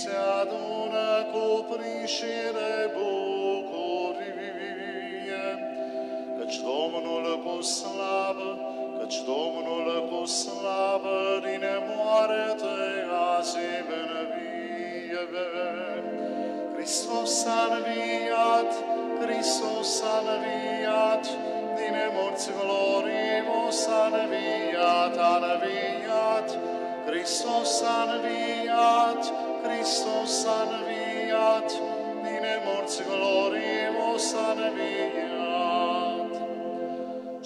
se adună cu prinșire bucurie, căci Domnul cu slavă, căci Domnul cu slavă din moarte azi învie. Hristos a înviat, Hristos a înviat, din morți glorios a înviat, a înviat, Hristos a înviat, Hristos a înviat, din morți glorios a înviat.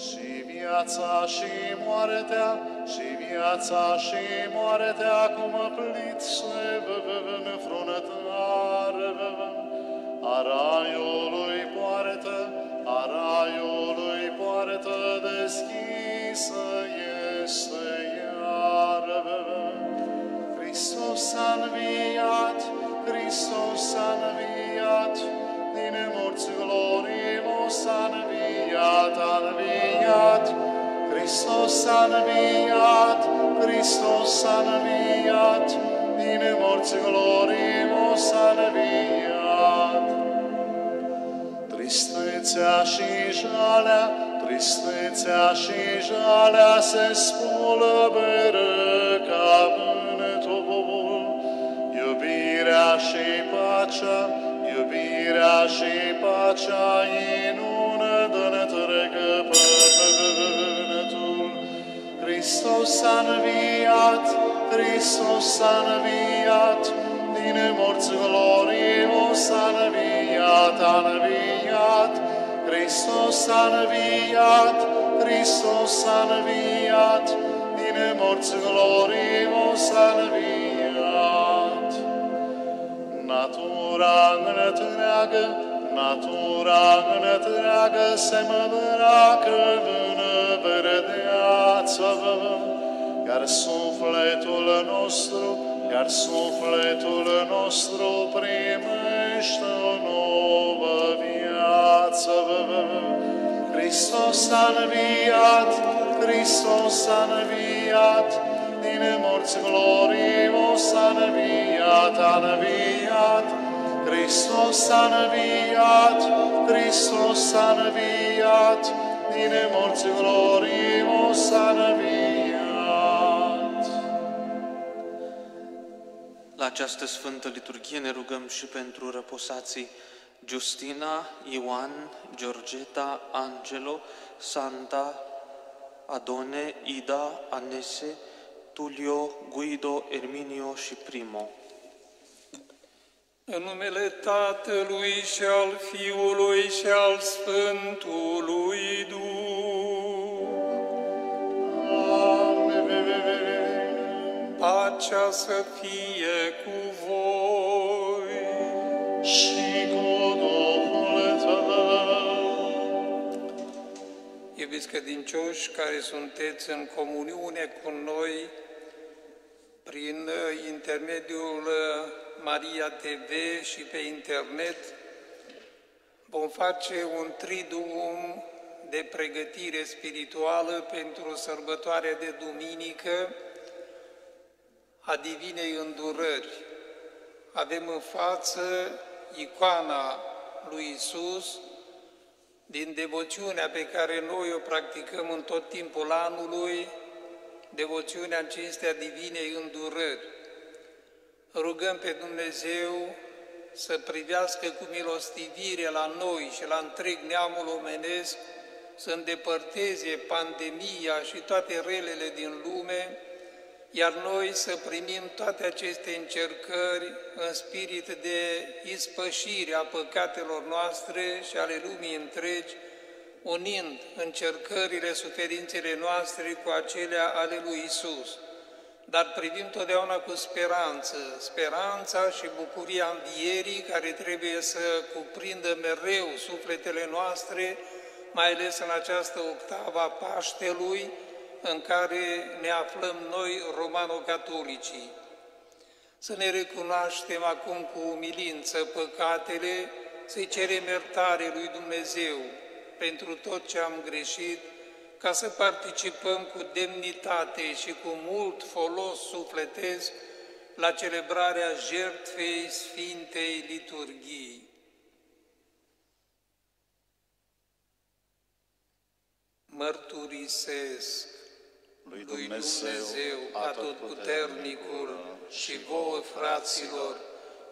Și viața și moartea, și viața și moartea, cum plit se înfrunătare, a raiului poartă, a raiului poartă deschisă este iară. Hristos a înviat, Hristos a înviat, din morți glorios a înviat, a înviat. Hristos a înviat, Hristos a înviat, din morți glorios a înviat. Tristețea și jalea, tristețea și jalea se spulberă ca și pacea, iubirea și pacea în ună dă întregă pământul. Hristos a înviat, Hristos a înviat, din morți glorios a înviat, a înviat. Hristos a înviat, Hristos a înviat, din morți glorios a înviat. Natura întreagă, natura întreagă se îmbracă în verdeață, iar sufletul nostru, iar sufletul nostru primește o nouă viață. Hristos a înviat, Hristos a înviat, din morți glorios a înviat, a înviat. Hristos a înviat, Hristos a înviat, din morți glorios a înviat. La această sfântă liturghie ne rugăm și pentru răposații Justina, Ioan, Georgeta, Angelo, Santa, Adone, Ida, Anese, Tulio, Guido, Erminio și Primo. În numele Tatălui și al Fiului și al Sfântului Duh, Amen. pacea să fie cu voi. Și credincioși care sunteți în comuniune cu noi prin intermediul Maria TV și pe internet, vom face un triduum de pregătire spirituală pentru sărbătoarea de duminică a Divinei Îndurări. Avem în față icoana lui Isus, din devoțiunea pe care noi o practicăm în tot timpul anului, devoțiunea în cinstea divinei îndurări. Rugăm pe Dumnezeu să privească cu milostivire la noi și la întreg neamul omenesc, să îndepărteze pandemia și toate relele din lume, iar noi să primim toate aceste încercări în spirit de ispășire a păcatelor noastre și ale lumii întregi, unind încercările, suferințele noastre cu acelea ale lui Isus. Dar privim totdeauna cu speranță, speranța și bucuria învierii care trebuie să cuprindă mereu sufletele noastre, mai ales în această octavă a Paștelui, în care ne aflăm noi romano-catolicii. Să ne recunoaștem acum cu umilință păcatele, să-i cerem iertare lui Dumnezeu pentru tot ce am greșit, ca să participăm cu demnitate și cu mult folos sufletesc la celebrarea jertfei Sfintei Liturghii. Mărturisesc lui lui Dumnezeu Dumnezeu Atotputernicul și vouă, fraților,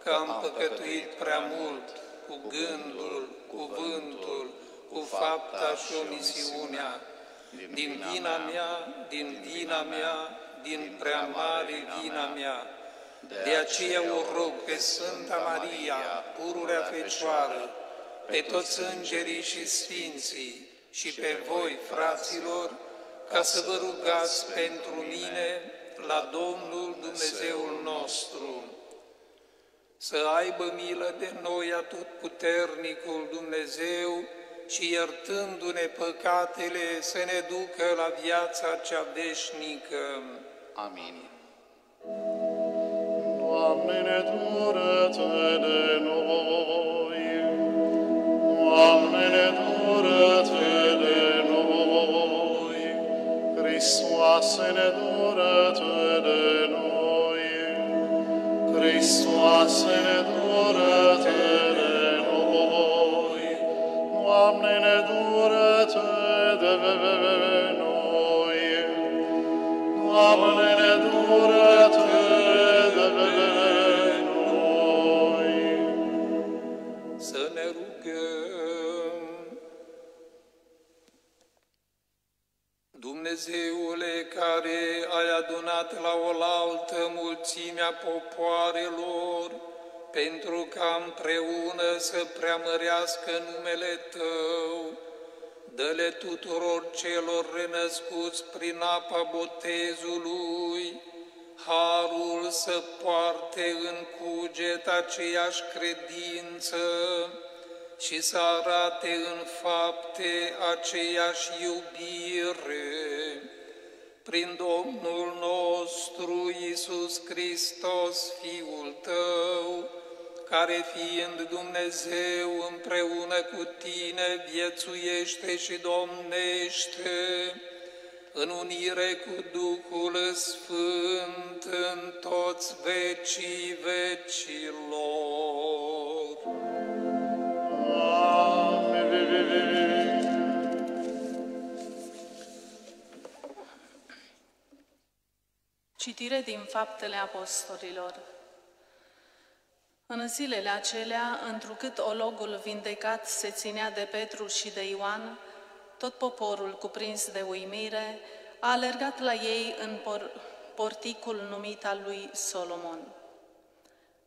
că am păcătuit prea mult cu gândul, cuvântul, cu fapta și omisiunea, din vina mea, din vina mea, din prea mare vina mea. De aceea o rog pe Sfânta Maria, pururea Fecioară, pe toți îngerii și sfinții și pe voi, fraților, ca să vă rugați pentru mine la Domnul Dumnezeul nostru. Să aibă milă de noi atotputernicul Dumnezeu și iertându-ne păcatele să ne ducă la viața cea veșnică. Amin. Doamne, ne dură-te de noi. Doamne, ne dură-te asene dorate de noi. Christo asene dorate de noi. Doamne ne dorate de noi. Doamne ne dorate de noi. Să ne rugăm Dumnezeule care ai adunat la oaltă mulțimea popoarelor, pentru ca împreună să preamărească numele Tău, dă-le tuturor celor renăscuți prin apa botezului, harul să poarte în cuget aceeași credință și să arate în fapte aceeași iubire. Prin Domnul nostru Isus Hristos, Fiul Tău, care fiind Dumnezeu împreună cu tine viețuiește și domnește, în unire cu Duhul Sfânt în toți vecii vecilor. Citire din Faptele Apostolilor. În zilele acelea, întrucât ologul vindecat se ținea de Petru și de Ioan, tot poporul, cuprins de uimire, a alergat la ei în por- porticul numit al lui Solomon.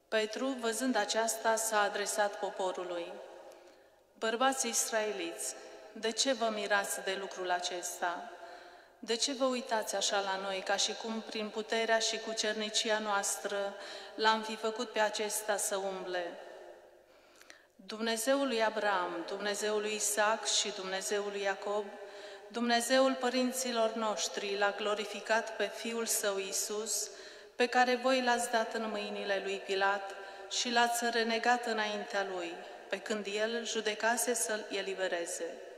Petru, văzând aceasta, s-a adresat poporului. Bărbați israeliți, de ce vă mirați de lucrul acesta? De ce vă uitați așa la noi, ca și cum prin puterea și cu cernicia noastră l-am fi făcut pe acesta să umble? Dumnezeul lui Abraham, Dumnezeul lui Isaac și Dumnezeul lui Iacob, Dumnezeul părinților noștri l-a glorificat pe Fiul Său Iisus, pe care voi l-ați dat în mâinile lui Pilat și l-ați renegat înaintea lui, pe când el judecase să-l elibereze.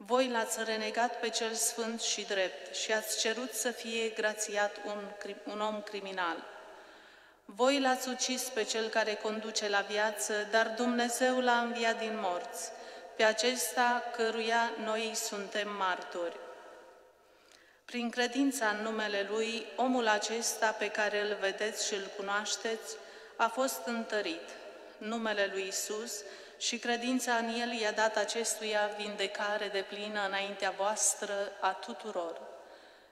Voi l-ați renegat pe cel sfânt și drept și ați cerut să fie grațiat un, cri- un om criminal. Voi l-ați ucis pe cel care conduce la viață, dar Dumnezeu l-a înviat din morți, pe acesta căruia noi suntem martori. Prin credința în numele Lui, omul acesta pe care îl vedeți și îl cunoașteți a fost întărit. Numele Lui Isus și credința în El i-a dat acestuia vindecare de plină înaintea voastră a tuturor.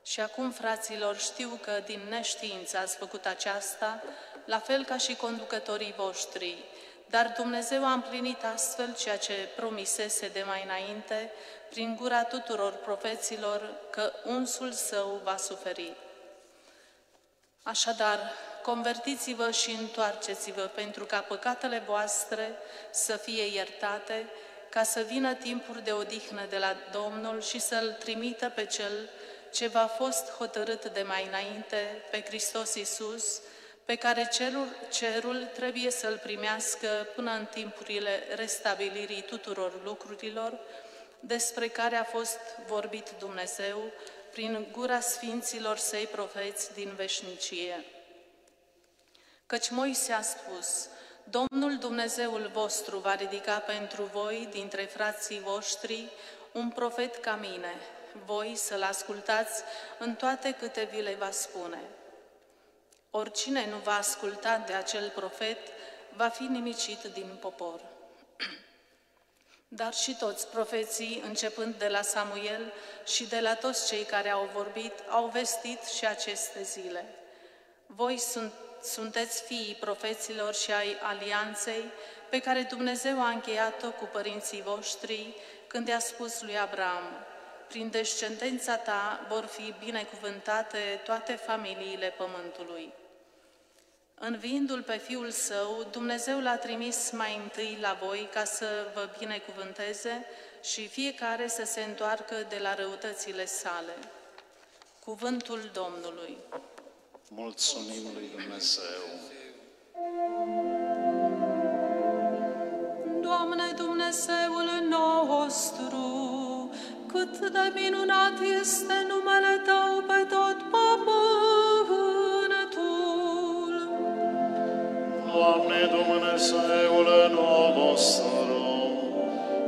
Și acum, fraților, știu că din neștiință ați făcut aceasta, la fel ca și conducătorii voștri, dar Dumnezeu a împlinit astfel ceea ce promisese de mai înainte, prin gura tuturor profeților, că unsul său va suferi. Așadar, convertiți-vă și întoarceți-vă pentru ca păcatele voastre să fie iertate, ca să vină timpuri de odihnă de la Domnul și să-L trimită pe Cel ce v-a fost hotărât de mai înainte, pe Hristos Iisus, pe care cerul, cerul trebuie să-L primească până în timpurile restabilirii tuturor lucrurilor, despre care a fost vorbit Dumnezeu prin gura sfinților săi profeți din veșnicie. Căci Moise a spus, Domnul Dumnezeul vostru va ridica pentru voi, dintre frații voștri, un profet ca mine, voi să-l ascultați în toate câte vi le va spune. Oricine nu va asculta de acel profet, va fi nimicit din popor. Dar și toți profeții, începând de la Samuel și de la toți cei care au vorbit, au vestit și aceste zile. Voi sunt, sunteți fiii profeților și ai alianței pe care Dumnezeu a încheiat-o cu părinții voștri când i-a spus lui Abraham, prin descendența ta vor fi binecuvântate toate familiile pământului. Înviindu-L pe Fiul Său, Dumnezeu l-a trimis mai întâi la voi ca să vă binecuvânteze și fiecare să se întoarcă de la răutățile sale. Cuvântul Domnului. Mulțumim lui Dumnezeu. Doamne Dumnezeul nostru, cât de minunat este numele Tău pe tot pământul. Doamne Dumnezeule nostru,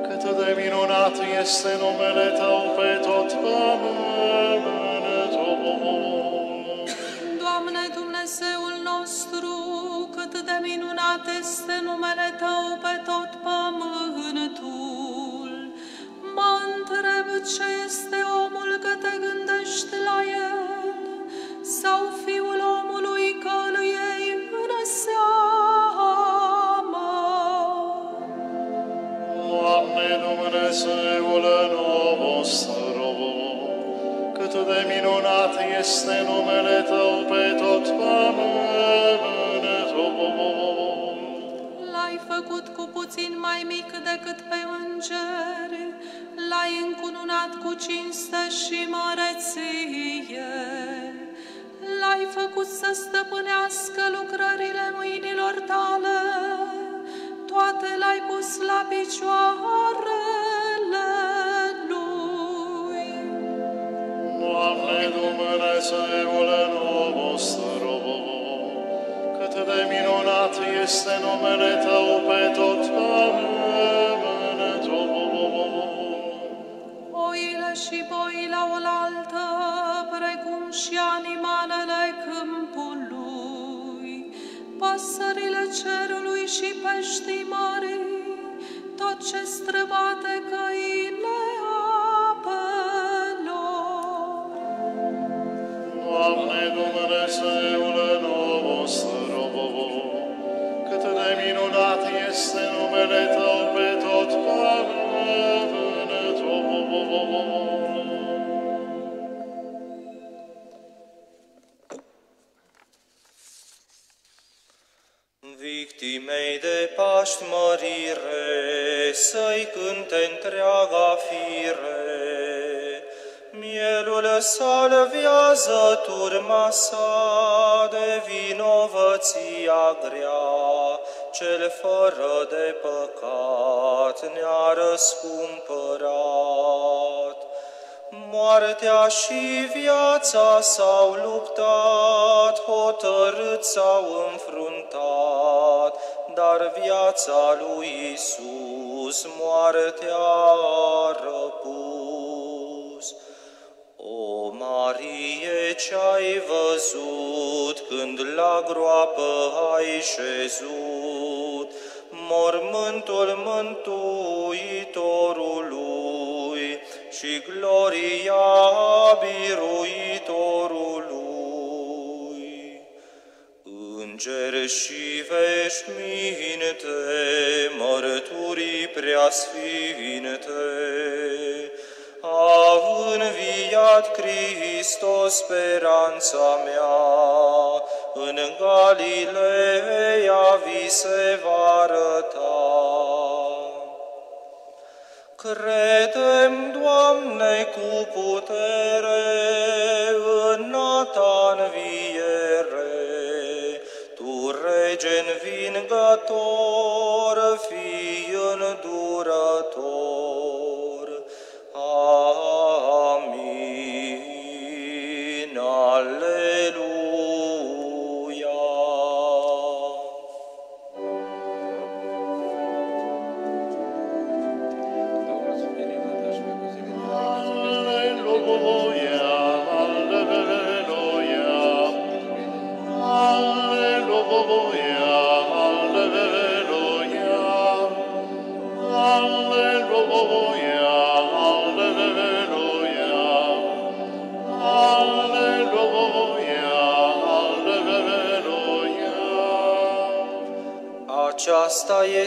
cât de minunat este numele Tău pe tot pământul. Dumnezeul nostru, cât de minunat este numele Tău pe tot pământul. Mă întreb ce este omul că te gândești la el, sau fiul omului că îl iei în seamă. Doamne Dumnezeule nostru, cât de minunat este numele Tău făcut cu puțin mai mic decât pe îngeri, l-ai încununat cu cinste și măreție. L-ai făcut să stăpânească lucrările mâinilor tale, toate l-ai pus la picioarele lui. Doamne Dumnezeule nostru, cât de minunat este numele Tău pe tot pământul. Oile și boile oaltă, precum și animalele câmpului, păsările cerului și peștii mării, tot ce străbate căile de Paști mărire, să-i cânte întreaga fire. Mielul salvează turma sa de vinovăția grea, cel fără de păcat ne-a răscumpărat. Moartea și viața s-au luptat, hotărât s-au înfruntat, dar viața lui Isus moartea a răpus. O Marie, ce-ai văzut când la groapă ai șezut, mormântul Mântuitorului și gloria biruitorului. Îngeri și veșminte, mărturii preasfinte, a înviat Hristos speranța mea, în Galileea vi se va arăta. Credem, Doamne, cu putere în ta înviere, învingător, fii îndurător.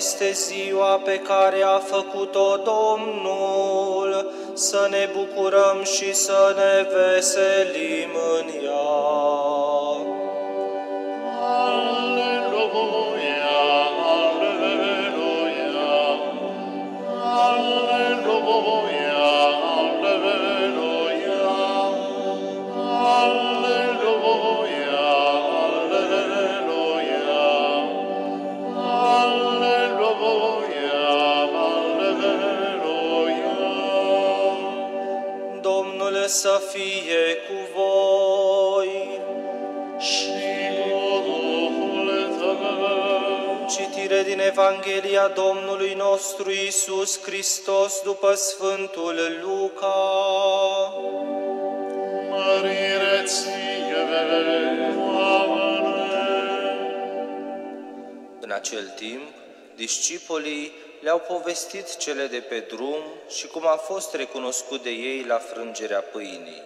Este ziua pe care a făcut-o Domnul, să ne bucurăm și să ne veselim nostru Isus Hristos după Sfântul Luca. Mărire ție, Doamne! În acel timp, discipolii le-au povestit cele de pe drum și cum a fost recunoscut de ei la frângerea pâinii.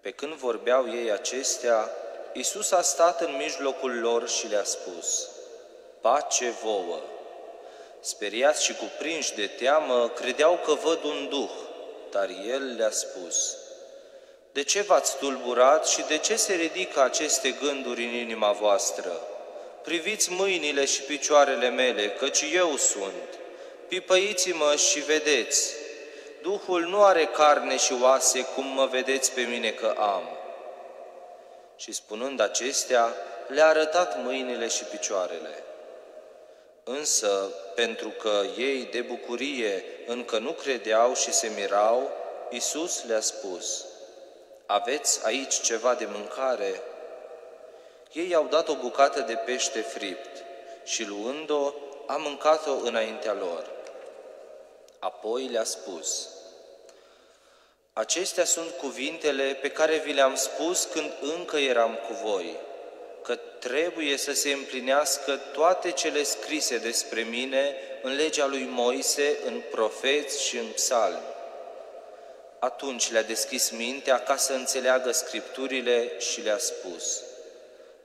Pe când vorbeau ei acestea, Isus a stat în mijlocul lor și le-a spus, Pace vouă! Speriați și cuprinși de teamă, credeau că văd un duh, dar El le-a spus, De ce v-ați tulburat și de ce se ridică aceste gânduri în inima voastră? Priviți mâinile și picioarele mele, căci eu sunt. Pipăiți-mă și vedeți. Duhul nu are carne și oase, cum mă vedeți pe mine că am. Și spunând acestea, le-a arătat mâinile și picioarele. Însă, pentru că ei de bucurie încă nu credeau și se mirau, Iisus le-a spus, Aveți aici ceva de mâncare?" Ei i-au dat o bucată de pește fript și luând-o, a mâncat-o înaintea lor. Apoi le-a spus, Acestea sunt cuvintele pe care vi le-am spus când încă eram cu voi, că trebuie să se împlinească toate cele scrise despre mine în legea lui Moise, în profeți și în psalmi. Atunci le-a deschis mintea ca să înțeleagă scripturile și le-a spus –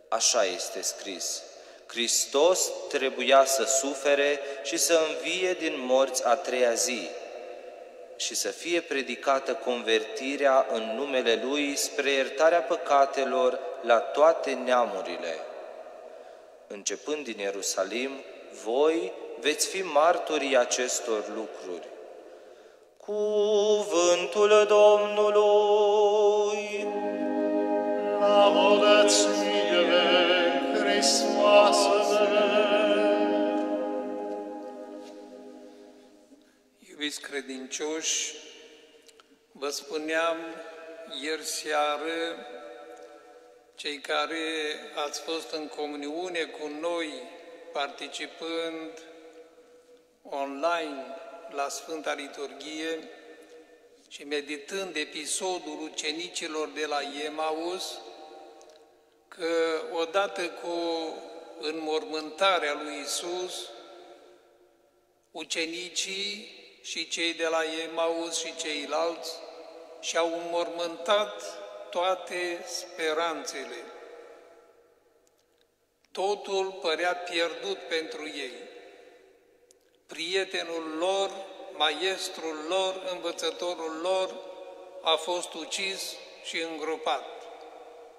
Așa este scris. Hristos trebuia să sufere și să învie din morți a treia zi și să fie predicată convertirea în numele Lui spre iertarea păcatelor la toate neamurile. Începând din Ierusalim, voi veți fi martorii acestor lucruri. Cuvântul Domnului! Laudă ție, Hristoase! Iubiți credincioși, vă spuneam ieri seară, cei care ați fost în comuniune cu noi, participând online la Sfânta Liturghie și meditând episodul ucenicilor de la Emaus, că odată cu înmormântarea lui Isus, ucenicii și cei de la Emaus și ceilalți și-au înmormântat toate speranțele. Totul părea pierdut pentru ei. Prietenul lor, maestrul lor, învățătorul lor a fost ucis și îngropat.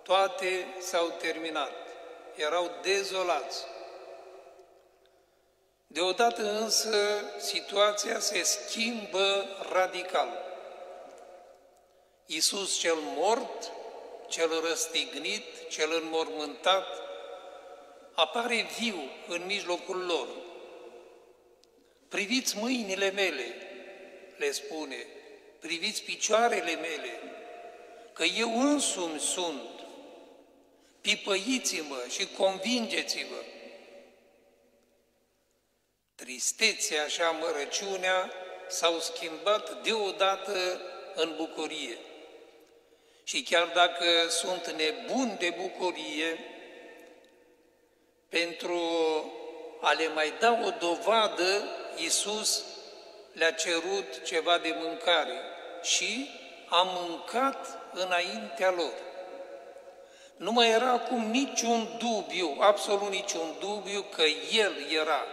Toate s-au terminat. Erau dezolați. Deodată însă situația se schimbă radical. Iisus cel mort, cel răstignit, cel înmormântat, apare viu în mijlocul lor. Priviți mâinile mele, le spune, priviți picioarele mele, că eu însumi sunt. Pipăiți-mă și convingeți-vă. Tristețea și amărăciunea s-au schimbat deodată în bucurie. Și chiar dacă sunt nebun de bucurie, pentru a le mai da o dovadă, Iisus le-a cerut ceva de mâncare și a mâncat înaintea lor. Nu mai era acum niciun dubiu, absolut niciun dubiu că El era,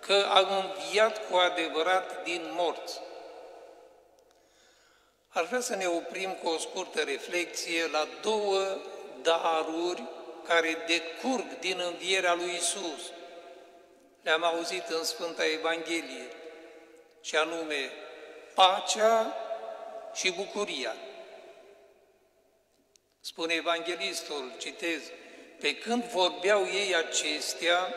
că a înviat cu adevărat din morți. Aș vrea să ne oprim cu o scurtă reflexie la două daruri care decurg din învierea lui Isus. Le-am auzit în Sfânta Evanghelie, și anume pacea și bucuria. Spune evanghelistul, citez, pe când vorbeau ei acestea,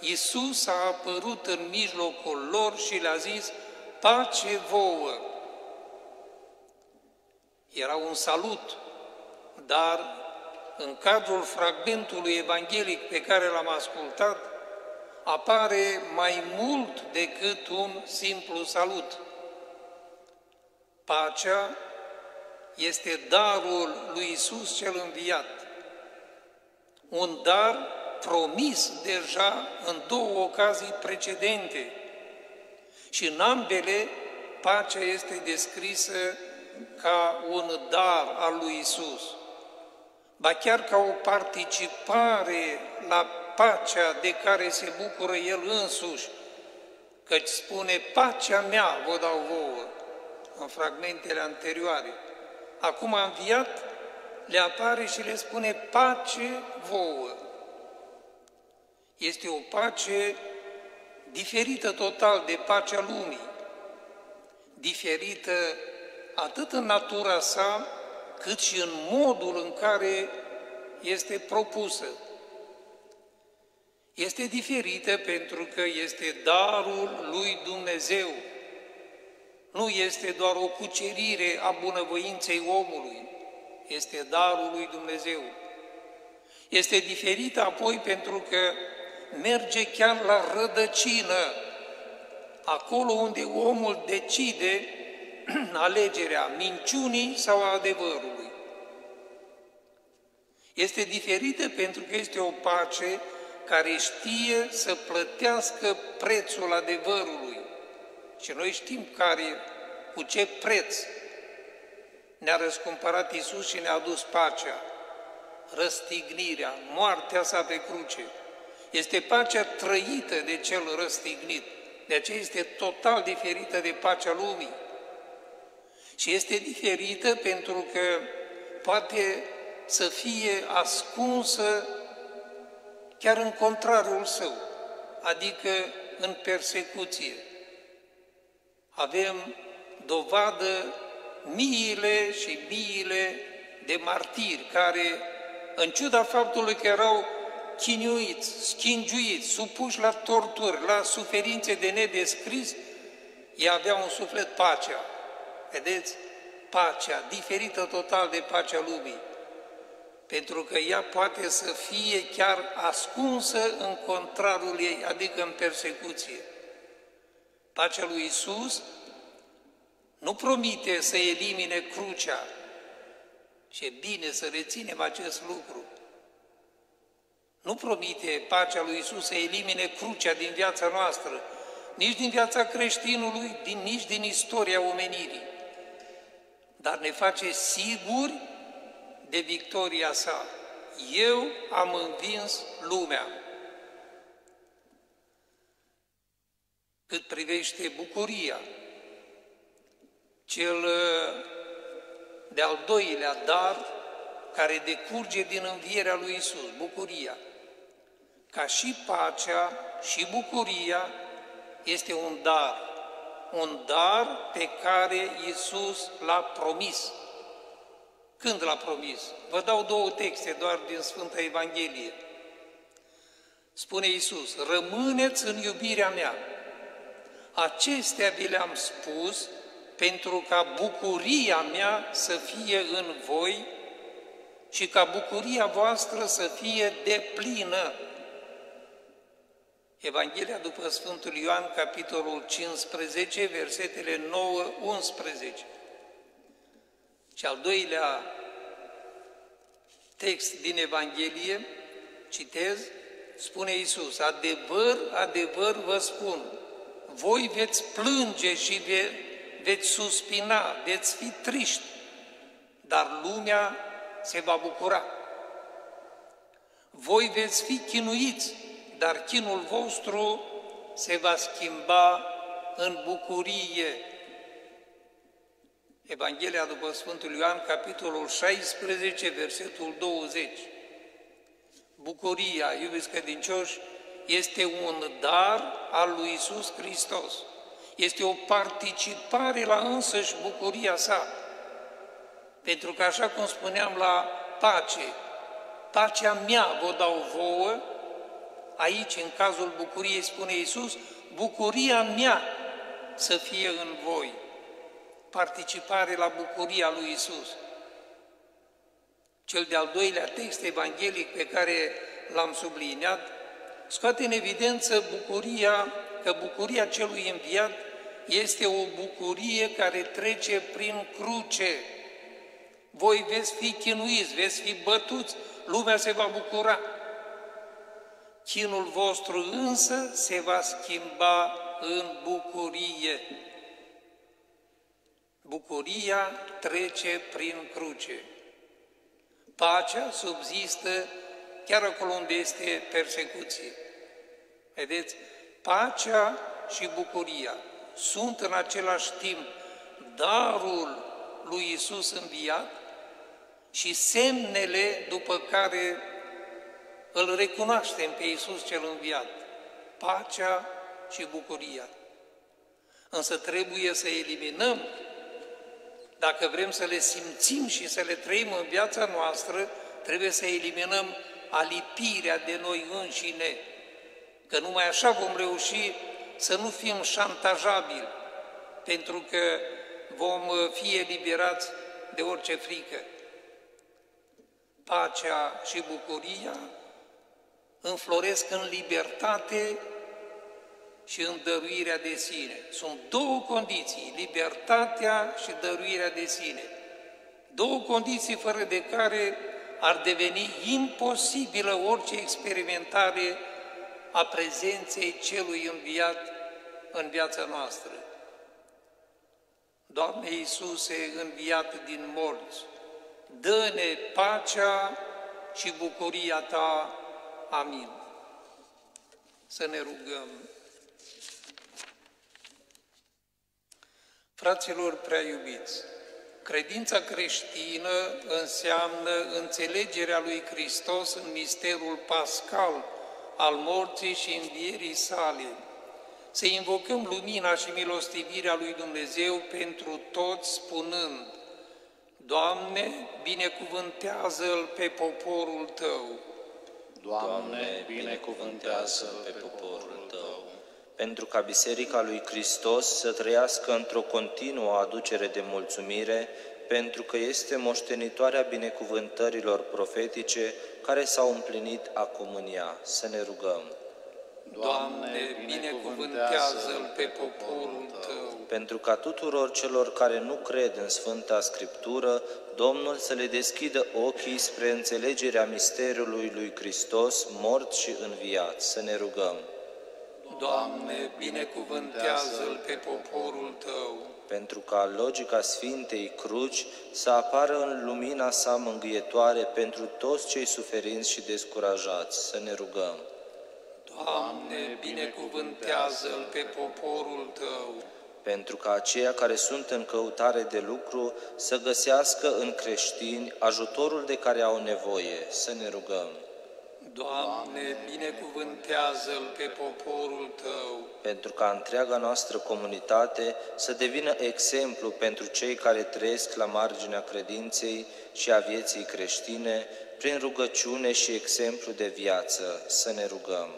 Iisus a apărut în mijlocul lor și le-a zis, pace vouă! Era un salut, dar în cadrul fragmentului evanghelic pe care l-am ascultat, apare mai mult decât un simplu salut. Pacea este darul lui Isus cel înviat, un dar promis deja în două ocazii precedente și în ambele pacea este descrisă ca un dar al lui Isus, ba chiar ca o participare la pacea de care se bucură El însuși, căci spune, pacea mea vă dau vouă, în fragmentele anterioare. Acum a înviat, le apare și le spune, pace vouă. Este o pace diferită total de pacea lumii, diferită atât în natura sa, cât și în modul în care este propusă. Este diferită pentru că este darul lui Dumnezeu. Nu este doar o cucerire a bunăvoinței omului, este darul lui Dumnezeu. Este diferită apoi pentru că merge chiar la rădăcină, acolo unde omul decide alegerea minciunii sau a adevărului. Este diferită pentru că este o pace care știe să plătească prețul adevărului. Și noi știm care, cu ce preț ne-a răscumpărat Isus și ne-a adus pacea, răstignirea, moartea sa pe cruce. Este pacea trăită de cel răstignit. De aceea este total diferită de pacea lumii. Și este diferită pentru că poate să fie ascunsă chiar în contrarul său, adică în persecuție. Avem dovadă miile și miile de martiri care, în ciuda faptului că erau chinuiți, schingiuiți, supuși la torturi, la suferințe de nedescris, ei aveau un suflet pacea. Vedeți? Pacea, diferită total de pacea lumii pentru că ea poate să fie chiar ascunsă în contrarul ei, adică în persecuție. Pacea lui Isus nu promite să elimine crucea și e bine să reținem acest lucru. Nu promite pacea lui Isus să elimine crucea din viața noastră, nici din viața creștinului, din, nici din istoria omenirii. Dar ne face siguri de victoria sa. Eu am învins lumea. Cât privește bucuria, cel uh, de-al doilea dar care decurge din învierea lui Isus, bucuria. Ca și pacea și bucuria este un dar, un dar pe care Isus l-a promis. Când l-a promis? Vă dau două texte doar din Sfânta Evanghelie. Spune Iisus, rămâneți în iubirea mea. Acestea vi le-am spus pentru ca bucuria mea să fie în voi și ca bucuria voastră să fie deplină. Evanghelia după Sfântul Ioan, capitolul 15, versetele 9-11. Și al doilea text din Evanghelie, citez, spune Iisus, adevăr, adevăr vă spun, voi veți plânge și ve, veți suspina, veți fi triști, dar lumea se va bucura. Voi veți fi chinuiți, dar chinul vostru se va schimba în bucurie. Evanghelia după Sfântul Ioan, capitolul 16, versetul 20. Bucuria, iubiți credincioși, este un dar al lui Isus Hristos. Este o participare la însăși bucuria sa. Pentru că, așa cum spuneam la pace, pacea mea vă dau vouă, aici, în cazul bucuriei, spune Iisus, bucuria mea să fie în voi. Participare la bucuria lui Iisus. Cel de-al doilea text evanghelic pe care l-am subliniat scoate în evidență bucuria, că bucuria celui înviat este o bucurie care trece prin cruce. Voi veți fi chinuiți, veți fi bătuți, lumea se va bucura. Chinul vostru însă se va schimba în bucurie. Bucuria trece prin cruce. Pacea subzistă chiar acolo unde este persecuție. Vedeți? Pacea și bucuria sunt în același timp darul lui Isus înviat și semnele după care îl recunoaștem pe Iisus cel înviat, pacea și bucuria. Însă trebuie să eliminăm, dacă vrem să le simțim și să le trăim în viața noastră, trebuie să eliminăm alipirea de noi înșine, că numai așa vom reuși să nu fim șantajabili, pentru că vom fi eliberați de orice frică. Pacea și bucuria înfloresc în libertate și în dăruirea de sine. Sunt două condiții, libertatea și dăruirea de sine. Două condiții fără de care ar deveni imposibilă orice experimentare a prezenței celui înviat în viața noastră. Doamne Iisuse, înviat din morți, dă-ne pacea și bucuria Ta Amin. Să ne rugăm. Fraților prea iubiți, credința creștină înseamnă înțelegerea lui Hristos în misterul pascal al morții și învierii sale, să invocăm lumina și milostivirea lui Dumnezeu pentru toți, spunând, Doamne, binecuvântează-L pe poporul Tău, Doamne, binecuvântează pe poporul Tău. Pentru ca Biserica lui Hristos să trăiască într-o continuă aducere de mulțumire, pentru că este moștenitoarea binecuvântărilor profetice care s-au împlinit acum în ea. Să ne rugăm. Doamne, binecuvântează-L pe poporul Tău. Pentru ca tuturor celor care nu cred în Sfânta Scriptură, Domnul să le deschidă ochii spre înțelegerea misteriului lui Hristos, mort și înviat. Să ne rugăm. Doamne, binecuvântează-L pe poporul Tău. Pentru ca logica Sfintei Cruci să apară în lumina sa mângâietoare pentru toți cei suferinți și descurajați. Să ne rugăm. Doamne, binecuvântează-L pe poporul Tău. Pentru ca aceia care sunt în căutare de lucru să găsească în creștini ajutorul de care au nevoie. Să ne rugăm. Doamne, binecuvântează-L pe poporul Tău. Pentru ca întreaga noastră comunitate să devină exemplu pentru cei care trăiesc la marginea credinței și a vieții creștine, prin rugăciune și exemplu de viață. Să ne rugăm.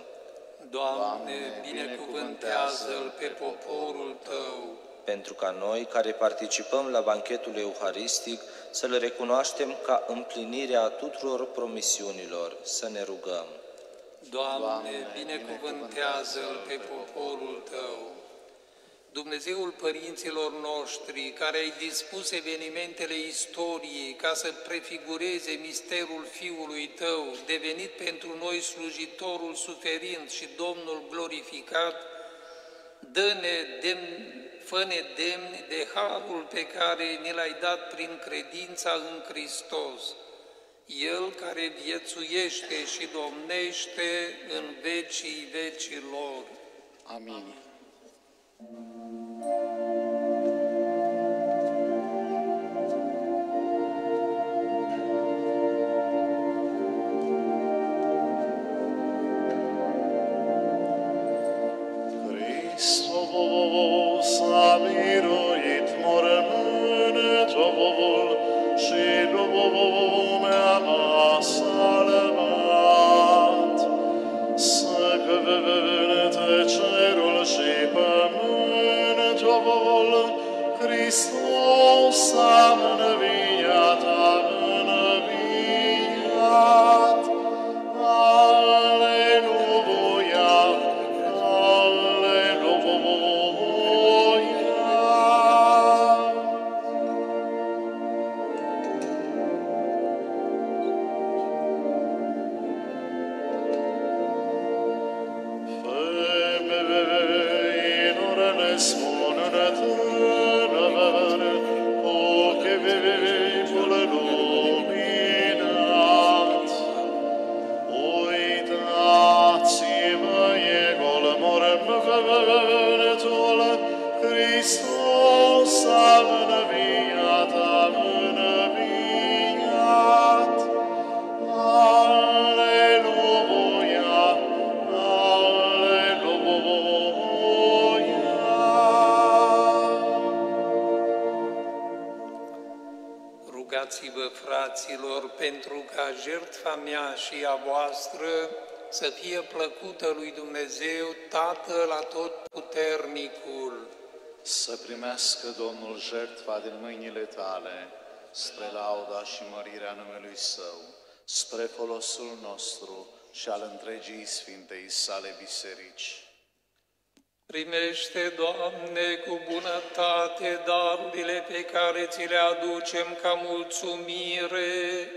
Doamne, binecuvântează-L pe poporul Tău. pentru ca noi, care participăm la banchetul euharistic, să le recunoaștem ca împlinirea tuturor promisiunilor, să ne rugăm. Doamne, binecuvântează-L pe poporul Tău. Dumnezeul părinților noștri, care ai dispus evenimentele istoriei ca să prefigureze misterul Fiului Tău, devenit pentru noi slujitorul suferind și Domnul glorificat, dă-ne demn, fă-ne demni de harul pe care ne l-ai dat prin credința în Hristos El care viețuiește și domnește în vecii vecilor. Amin. Hristos și a voastră să fie plăcută lui Dumnezeu, Tatăl Atotputernicul. Să primească Domnul jertfa din mâinile tale, spre lauda și mărirea numelui Său, spre folosul nostru și al întregii Sfintei sale biserici. Primește, Doamne, cu bunătate darurile pe care ți le aducem ca mulțumire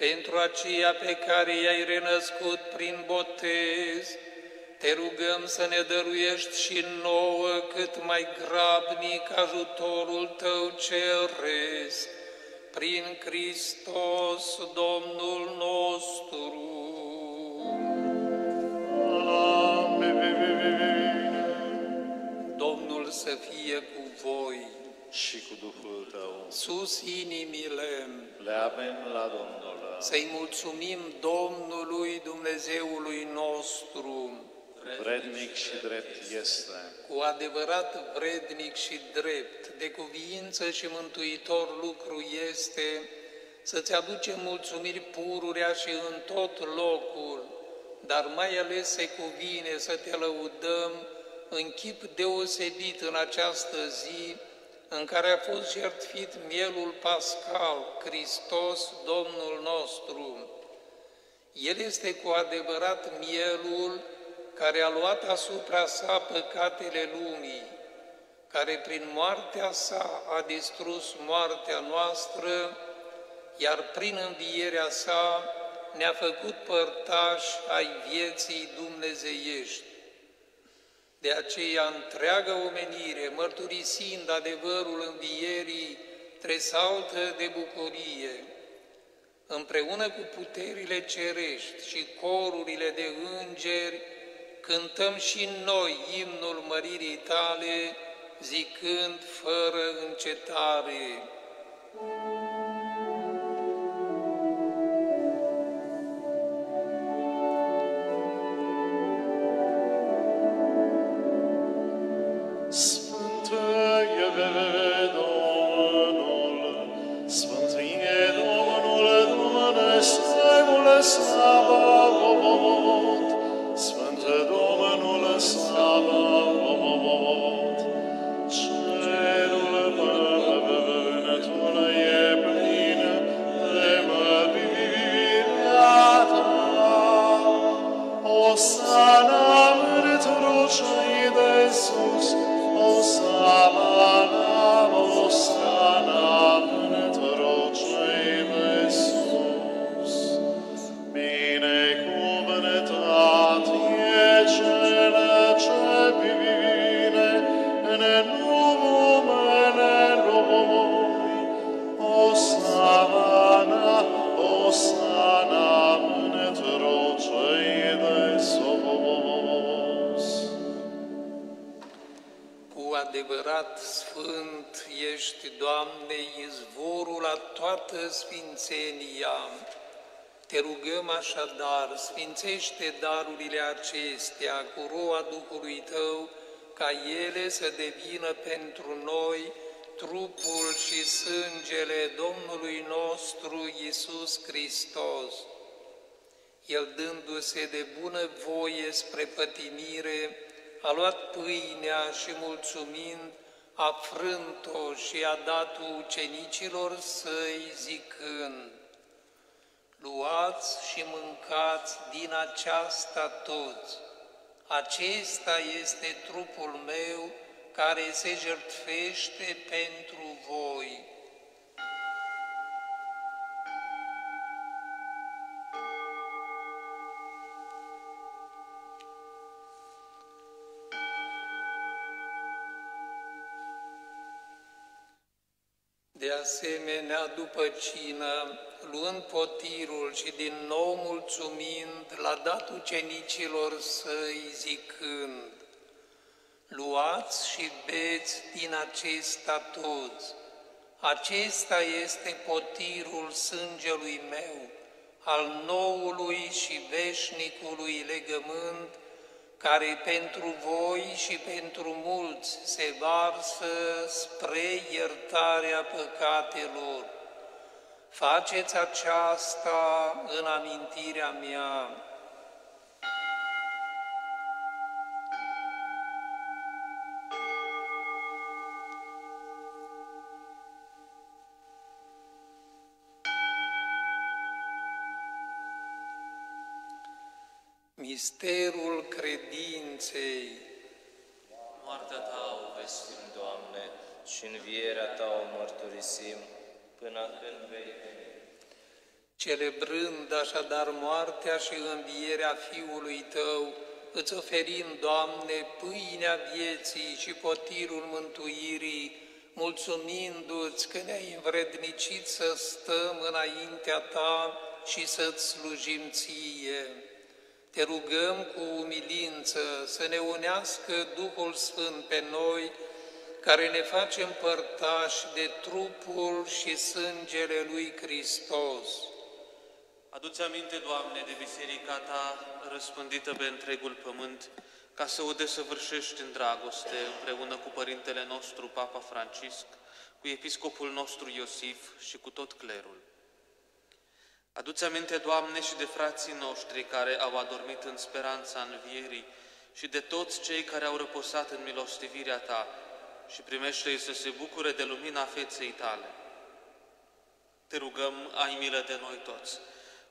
pentru aceea pe care i-ai renăscut prin botez. Te rugăm să ne dăruiești și nouă cât mai grabnic ajutorul Tău ceresc, prin Hristos Domnul nostru. Amin. Domnul să fie cu voi, Și cu Duhul tău sus inimile, le avem la Domnul. Să-i mulțumim Domnului Dumnezeului nostru, Vrednic și drept este. cu adevărat vrednic și drept, de cuviință și mântuitor lucru este să-ți aducem mulțumiri pururea și în tot locul, dar mai ales se cuvine să te lăudăm în chip deosebit în această zi în care a fost jertfit mielul pascal, Hristos Domnul nostru. El este cu adevărat mielul care a luat asupra sa păcatele lumii, care prin moartea sa a distrus moartea noastră, iar prin învierea sa ne-a făcut părtași ai vieții dumnezeiești. De aceea întreaga omenire, mărturisind adevărul învierii, tresaltă de bucurie, împreună cu puterile cerești și corurile de îngeri, cântăm și noi imnul măririi tale, zicând fără încetare. Sfântă-i Te rugăm așadar, sfințește darurile acestea cu roa Duhului Tău, ca ele să devină pentru noi trupul și sângele Domnului nostru Isus Hristos. El dându-se de bună voie spre pătimire, a luat pâinea și mulțumind, a frânt-o și a dat-o ucenicilor săi zicând, Luați și mâncați din aceasta toți, acesta este trupul meu care se jertfește pentru voi. De asemenea, după cină, luând potirul și din nou mulțumind, l-a dat ucenicilor săi zicând, Luați și beți din acesta toți, acesta este potirul sângelui meu, al noului și veșnicului legământ, care pentru voi și pentru mulți se varsă spre iertarea păcatelor. Faceți aceasta în amintirea mea. Misterul credinței. Moartea Ta o vestim, Doamne, și învierea Ta o mărturisim, până când vei veni. Celebrând așadar moartea și învierea Fiului Tău, îți oferim, Doamne, pâinea vieții și potirul mântuirii, mulțumindu-ți că ne-ai învrednicit să stăm înaintea Ta și să-ți slujim Ție. Te rugăm cu umilință să ne unească Duhul Sfânt pe noi, care ne facem părtași de trupul și sângele lui Hristos. Adu-ți aminte, Doamne, de biserica Ta răspândită pe întregul pământ, ca să o desăvârșești în dragoste, împreună cu Părintele nostru, Papa Francisc, cu Episcopul nostru Iosif și cu tot clerul. Adu-ți aminte, Doamne, și de frații noștri care au adormit în speranța învierii și de toți cei care au răposat în milostivirea Ta și primește-i să se bucure de lumina feței Tale. Te rugăm, ai milă de noi toți,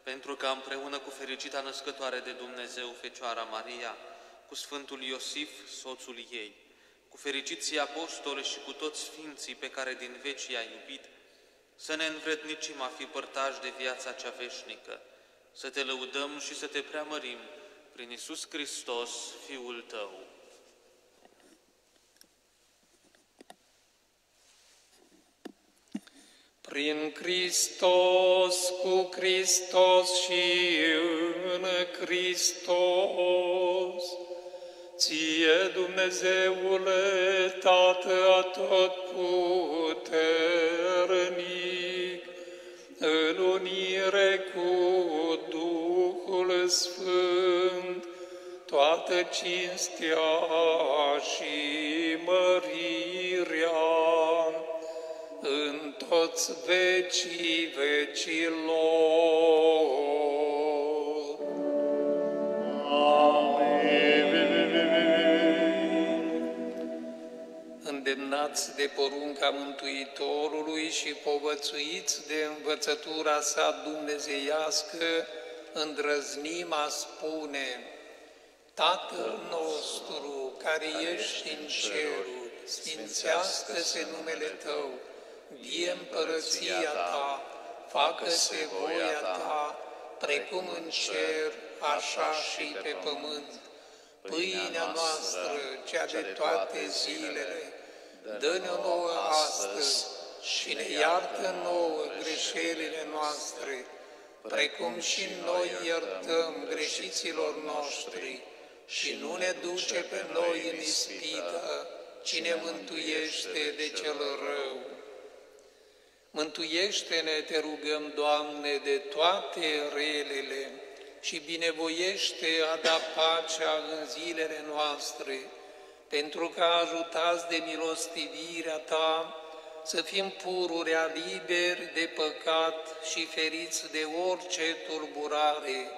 pentru că împreună cu fericita născătoare de Dumnezeu, Fecioara Maria, cu Sfântul Iosif, soțul ei, cu fericiții apostoli și cu toți sfinții pe care din veci i-a iubit, să ne învrednicim a fi părtași de viața cea veșnică, să te lăudăm și să te preamărim prin Isus Hristos, Fiul Tău. Prin Hristos, cu Hristos și în Hristos, Ție, Dumnezeule, Tată atotputernic, unire cu Duhul Sfânt, toată cinstea și mărirea în toți vecii vecilor. Îndemnați de porunca Mântuitorului și povățuiți de învățătura sa dumnezeiască, îndrăznim a spune, Tatăl nostru care ești în ceruri, sfințească-se numele Tău, vie împărăția Ta, facă-se voia Ta, precum în cer, așa și pe pământ. Pâinea noastră, cea de toate zilele, dă-ne nouă astăzi și ne iartă nouă greșelile noastre, precum și noi iertăm greșiților noștri și nu ne duce pe noi în ispită, cine mântuiește de cel rău. Mântuiește-ne, te rugăm, Doamne, de toate relele și binevoiește a da pacea în zilele noastre, pentru că ajutați de milostivirea Ta să fim pururea liberi de păcat și feriți de orice tulburare,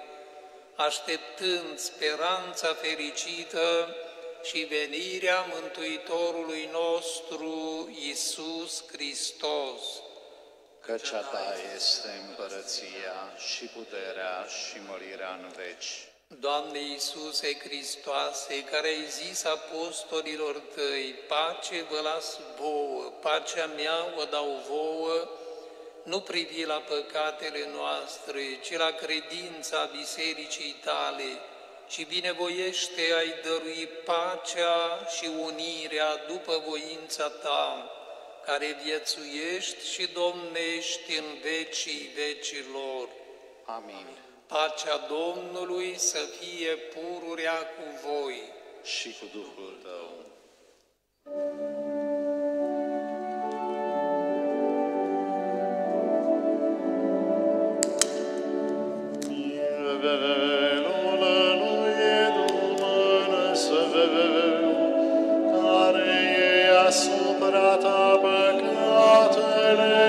așteptând speranța fericită și venirea Mântuitorului nostru, Isus Hristos. Căci a Ta este împărăția și puterea și mărirea în veci. Doamne Iisuse Hristoase, care ai zis apostolilor tăi, pace vă las vouă, pacea mea vă dau vouă, nu privi la păcatele noastre, ci la credința bisericii tale și binevoiește ai dărui pacea și unirea după voința ta, care viețuiești și domnești în vecii vecilor. Amin. Pacea Domnului să fie pururea cu voi. Și cu Duhul Tău. care e asupra ta păcatele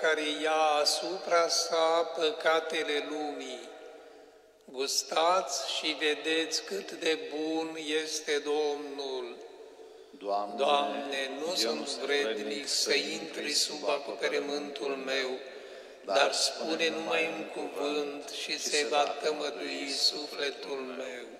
care ia asupra sa păcatele lumii. Gustați și vedeți cât de bun este Domnul. Doamne, Doamne, nu eu sunt vrednic să intri sub acoperământul meu, dar spune numai un cuvânt și se va tămădui sufletul meu.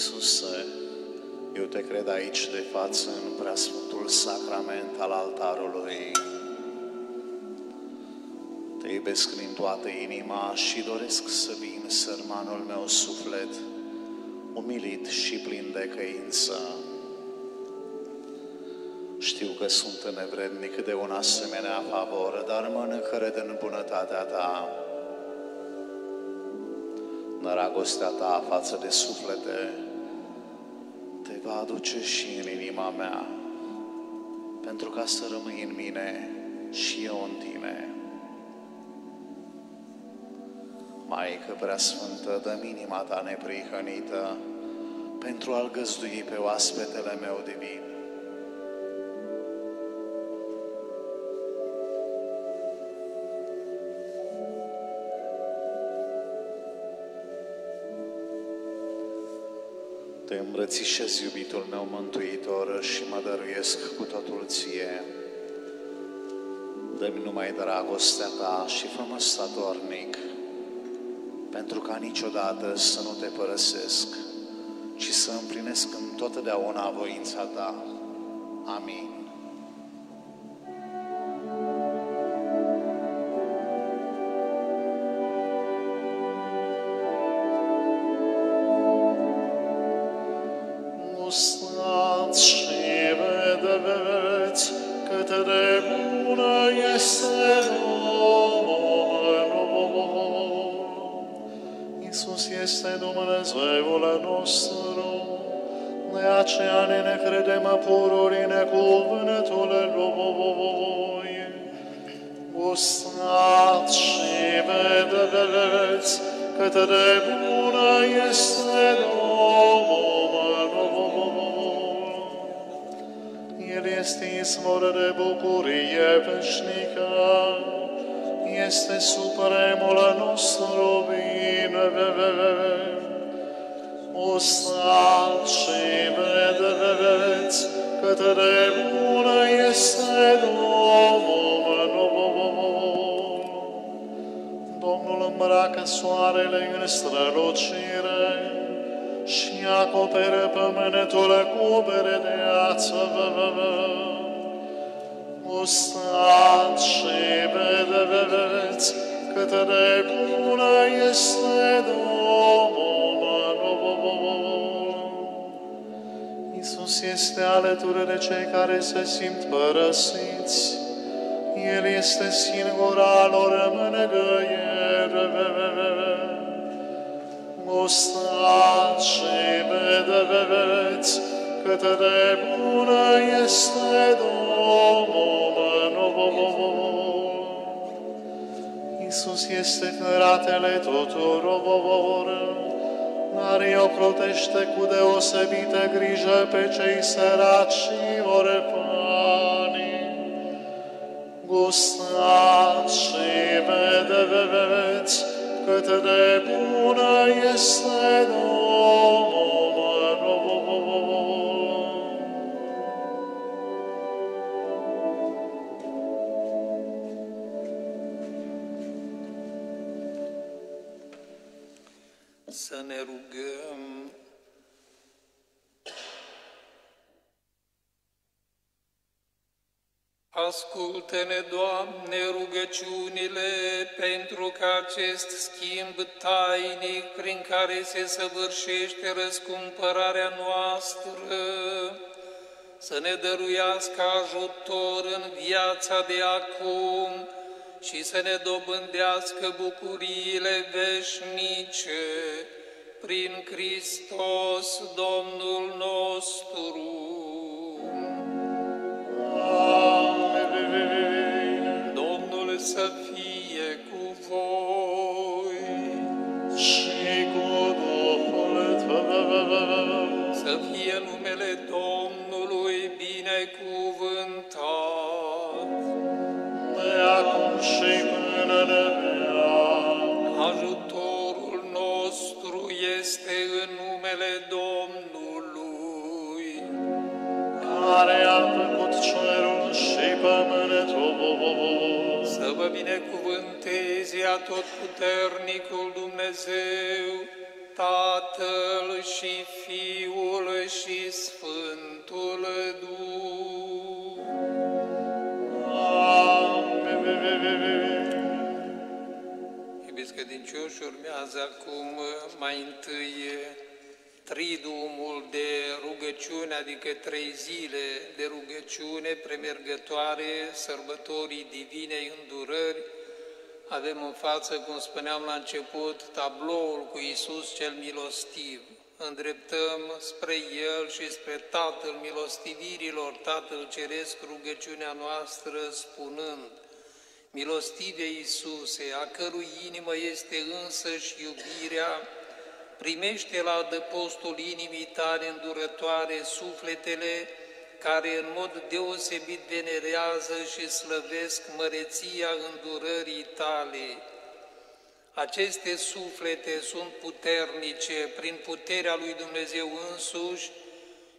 Iisuse, eu te cred aici de față în preasfântul sacrament al altarului. Te iubesc din toată inima și doresc să vin sărmanul meu suflet, umilit și plin de căință. Știu că sunt nevrednic de un asemenea favor, dar mă cred în bunătatea ta. Dragostea ta față de suflete te va aduce și în inima mea, pentru ca să rămâi în mine și eu în tine. Maică Preasfântă, dă inima ta neprihănită pentru a-L găzdui pe oaspetele meu divin. Îmbrățișez, iubitul meu mântuitor, și mă dăruiesc cu totul ție. Dă-mi numai dragostea ta și fă-mă statornic, pentru ca niciodată să nu te părăsesc, ci să împlinesc întotdeauna voința ta. Amin. Izvor de bucurie veșnică, este supremul nostru bine. Gustați și vedeți cât de bună este Domnul. Domnul îmbracă soarele în strălucire și acoperă pământul cu beredeață. Gustați și vedeți cât de bună este Domnul. Iisus este alături de cei care se simt părăsiți. El este singura lor mânăgăiere. Gustați și vedeți cât de bună este Domnul. Iisus este căratele tuturor, dar îi ocrotește cu deosebită grijă pe cei săraci și orfani. Gustați și vedeți cât de bună este Domnul. Ascultă-ne, Doamne, rugăciunile pentru că acest schimb tainic prin care se săvârșește răscumpărarea noastră să ne dăruiască ajutor în viața de acum și să ne dobândească bucuriile veșnice prin Hristos Domnul nostru. Să fie cu voi. Și cu Duhul Tău. Să fie numele Domnului binecuvântat. de acum și până de veac. Ajutorul nostru este în numele Domnului. care a făcut cerul și pământul. Să vă binecuvânteze atotputernicul Dumnezeu, Tatăl și Fiul și Sfântul Duh. Iubiți credincioși, urmează acum mai întâi tridumul de rugăciune, adică trei zile de rugăciune premergătoare sărbătorii divinei îndurări. Avem în față, cum spuneam la început, tabloul cu Isus cel milostiv. Îndreptăm spre El și spre Tatăl milostivirilor, Tatăl Ceresc, rugăciunea noastră, spunând, Milostive Iisuse, a cărui inimă este însăși iubirea, primește la adăpostul inimii tale îndurătoare sufletele care în mod deosebit venerează și slăvesc măreția îndurării tale. Aceste suflete sunt puternice prin puterea lui Dumnezeu însuși,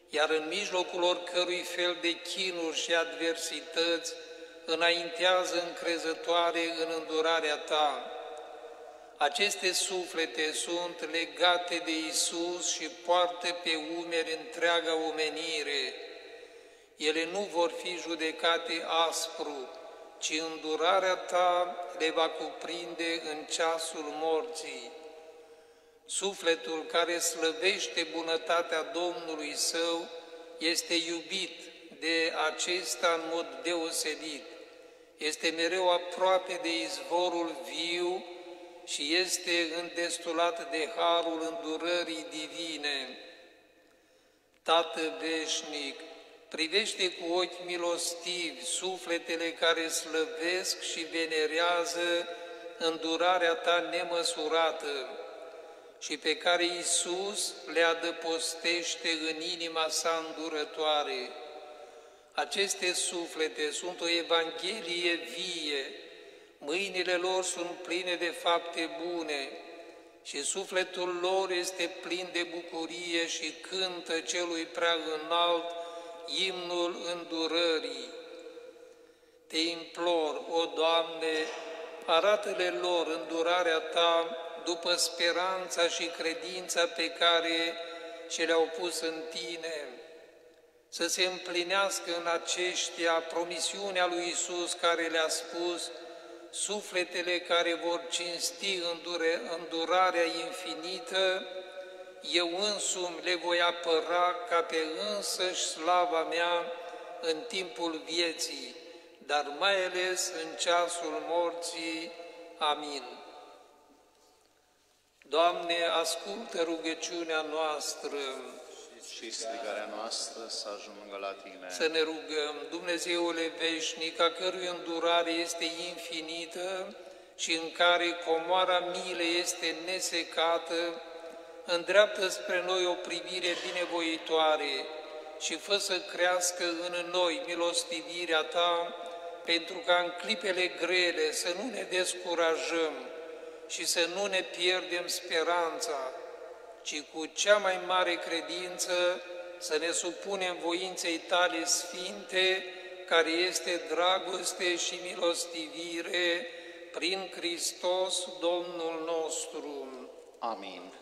iar în mijlocul oricărui fel de chinuri și adversități, înaintează încrezătoare în îndurarea ta. Aceste suflete sunt legate de Isus și poartă pe umeri întreaga omenire. Ele nu vor fi judecate aspru, ci îndurarea ta le va cuprinde în ceasul morții. Sufletul care slăvește bunătatea Domnului său este iubit de acesta în mod deosebit. Este mereu aproape de izvorul viu și este îndestulat de harul îndurării divine. Tată veșnic, Privește cu ochi milostivi sufletele care slăvesc și venerează îndurarea ta nemăsurată și pe care Iisus le adăpostește în inima sa îndurătoare. Aceste suflete sunt o Evanghelie vie, mâinile lor sunt pline de fapte bune și sufletul lor este plin de bucurie și cântă celui prea înalt imnul îndurării. Te implor, o Doamne, arată-le lor îndurarea Ta după speranța și credința pe care și le-au pus în Tine, să se împlinească în aceștia promisiunea lui Isus care le-a spus, sufletele care vor cinsti îndure, îndurarea infinită, eu însumi le voi apăra ca pe însăși slava mea în timpul vieții, dar mai ales în ceasul morții. Amin. Doamne, ascultă rugăciunea noastră și strigarea noastră să ajungă la Tine. Să ne rugăm, Dumnezeule veșnic, a cărui îndurare este infinită și în care comoara mile este nesecată, îndreaptă spre noi o privire binevoitoare și fă să crească în noi milostivirea Ta, pentru ca în clipele grele să nu ne descurajăm și să nu ne pierdem speranța, ci cu cea mai mare credință să ne supunem voinței tale sfinte, care este dragoste și milostivire, prin Hristos Domnul nostru. Amin.